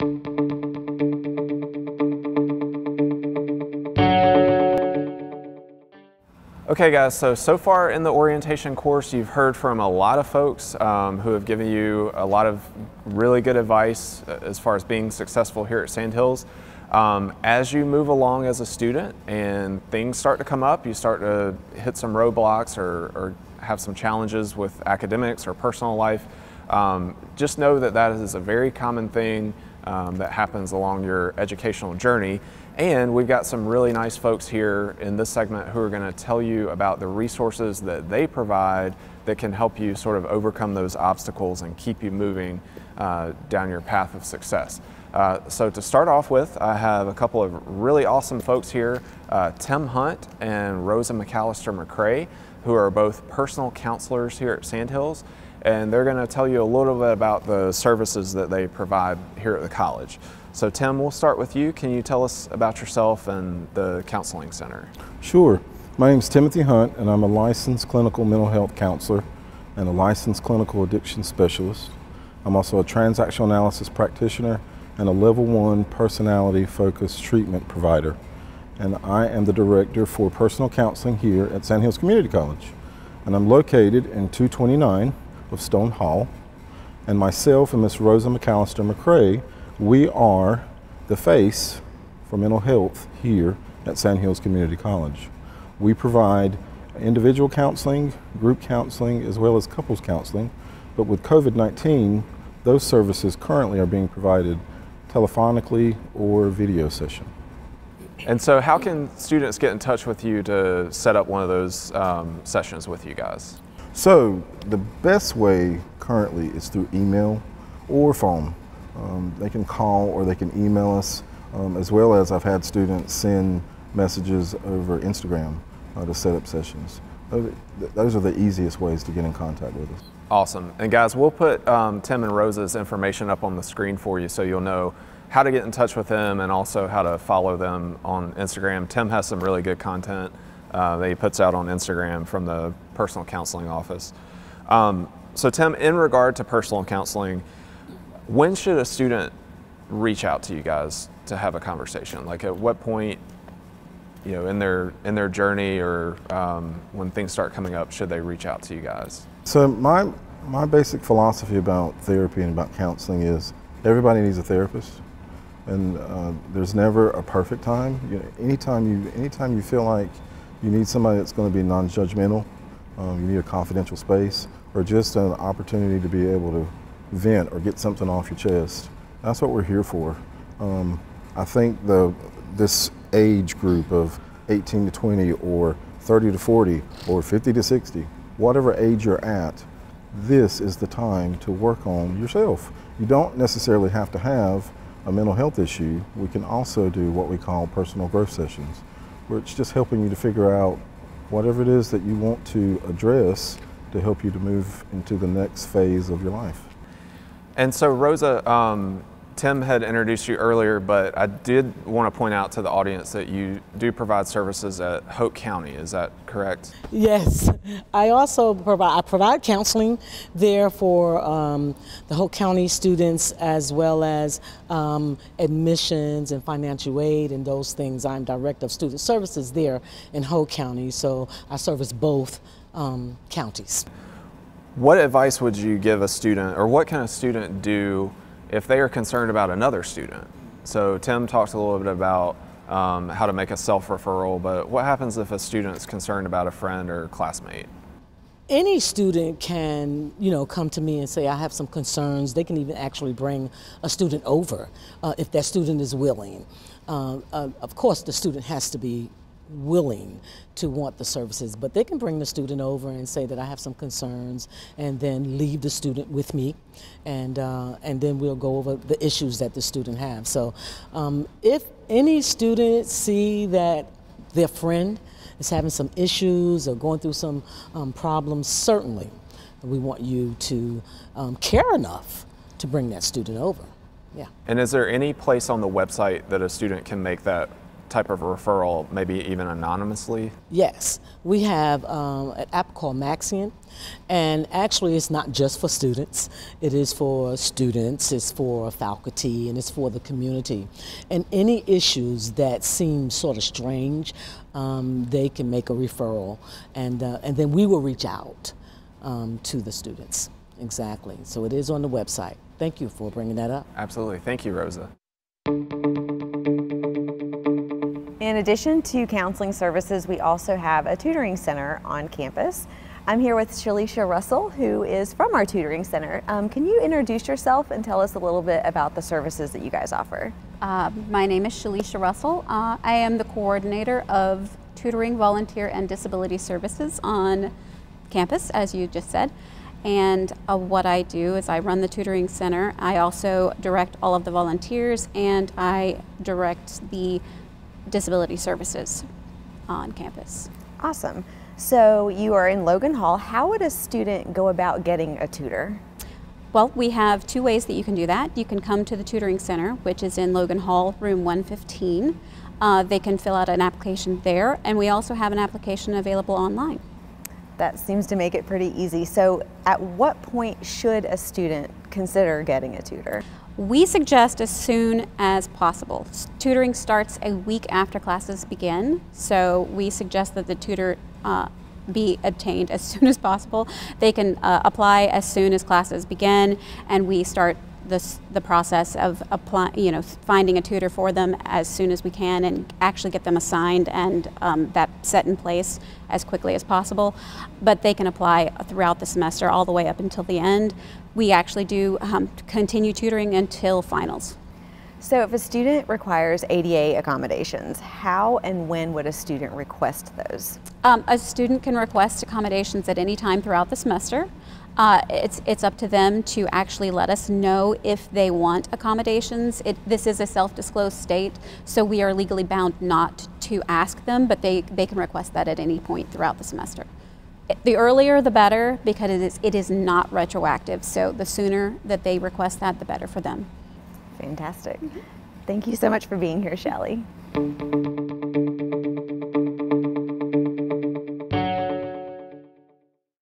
Okay guys, so so far in the orientation course you've heard from a lot of folks um, who have given you a lot of really good advice uh, as far as being successful here at Sandhills. Um, as you move along as a student and things start to come up, you start to hit some roadblocks or, or have some challenges with academics or personal life, um, just know that that is a very common thing um, that happens along your educational journey. And we've got some really nice folks here in this segment who are going to tell you about the resources that they provide that can help you sort of overcome those obstacles and keep you moving uh, down your path of success. Uh, so to start off with, I have a couple of really awesome folks here, uh, Tim Hunt and Rosa McAllister McCray, who are both personal counselors here at Sandhills and they're going to tell you a little bit about the services that they provide here at the college. So Tim, we'll start with you. Can you tell us about yourself and the Counseling Center? Sure. My name is Timothy Hunt, and I'm a licensed clinical mental health counselor and a licensed clinical addiction specialist. I'm also a transactional analysis practitioner and a level one personality focused treatment provider. And I am the director for personal counseling here at Sandhills Community College. And I'm located in 229 of Stone Hall. And myself and Miss Rosa McAllister McCray, we are the face for mental health here at Sandhills Community College. We provide individual counseling, group counseling, as well as couples counseling. But with COVID 19, those services currently are being provided telephonically or video session. And so, how can students get in touch with you to set up one of those um, sessions with you guys? So the best way currently is through email or phone. Um, they can call or they can email us, um, as well as I've had students send messages over Instagram uh, to set up sessions. Those are the easiest ways to get in contact with us. Awesome. And guys, we'll put um, Tim and Rosa's information up on the screen for you so you'll know how to get in touch with them and also how to follow them on Instagram. Tim has some really good content uh, that he puts out on Instagram from the personal counseling office. Um, so, Tim, in regard to personal counseling, when should a student reach out to you guys to have a conversation? Like, at what point, you know, in their in their journey or um, when things start coming up, should they reach out to you guys? So, my my basic philosophy about therapy and about counseling is everybody needs a therapist, and uh, there's never a perfect time. You know, anytime you anytime you feel like you need somebody that's going to be non-judgmental. Um, you need a confidential space or just an opportunity to be able to vent or get something off your chest. That's what we're here for. Um, I think the this age group of 18 to 20 or 30 to 40 or 50 to 60, whatever age you're at, this is the time to work on yourself. You don't necessarily have to have a mental health issue. We can also do what we call personal growth sessions it's just helping you to figure out whatever it is that you want to address to help you to move into the next phase of your life. And so, Rosa, um, Tim had introduced you earlier, but I did want to point out to the audience that you do provide services at Hoke County. Is that correct? Yes, I also provide I provide counseling there for um, the Hoke County students as well as um, admissions and financial aid and those things. I'm director of student services there in Hoke County, so I service both um, counties. What advice would you give a student, or what can a student do? If they are concerned about another student. So Tim talked a little bit about um, how to make a self-referral, but what happens if a student is concerned about a friend or classmate? Any student can, you know, come to me and say, I have some concerns. They can even actually bring a student over uh, if that student is willing. Uh, uh, of course, the student has to be willing to want the services, but they can bring the student over and say that I have some concerns, and then leave the student with me, and uh, and then we'll go over the issues that the student have. So, um, if any student see that their friend is having some issues or going through some um, problems, certainly we want you to um, care enough to bring that student over. Yeah. And is there any place on the website that a student can make that type of referral, maybe even anonymously? Yes, we have um, an app called Maxient, and actually, it's not just for students. It is for students, it's for faculty, and it's for the community. And any issues that seem sort of strange, um, they can make a referral, and uh, and then we will reach out um, to the students. Exactly. So it is on the website. Thank you for bringing that up. Absolutely. Thank you, Rosa. In addition to counseling services, we also have a tutoring center on campus. I'm here with Shalisha Russell, who is from our tutoring center. Um, can you introduce yourself and tell us a little bit about the services that you guys offer? Uh, my name is Shalisha Russell. Uh, I am the coordinator of tutoring, volunteer, and disability services on campus, as you just said. And uh, what I do is I run the tutoring center. I also direct all of the volunteers and I direct the disability services on campus. Awesome. So you are in Logan Hall. How would a student go about getting a tutor? Well, we have two ways that you can do that. You can come to the tutoring center, which is in Logan Hall, room 115. Uh, they can fill out an application there, and we also have an application available online. That seems to make it pretty easy. So, at what point should a student consider getting a tutor? We suggest as soon as possible. Tutoring starts a week after classes begin, so we suggest that the tutor uh, be obtained as soon as possible. They can uh, apply as soon as classes begin, and we start this, the process of apply, you know, finding a tutor for them as soon as we can and actually get them assigned and um, that set in place as quickly as possible. But they can apply throughout the semester all the way up until the end. We actually do um, continue tutoring until finals. So if a student requires ADA accommodations, how and when would a student request those? Um, a student can request accommodations at any time throughout the semester. Uh, it's, it's up to them to actually let us know if they want accommodations. It, this is a self-disclosed state, so we are legally bound not to ask them, but they, they can request that at any point throughout the semester. The earlier the better because it is, it is not retroactive, so the sooner that they request that, the better for them. Fantastic. Thank you so much for being here, Shelly.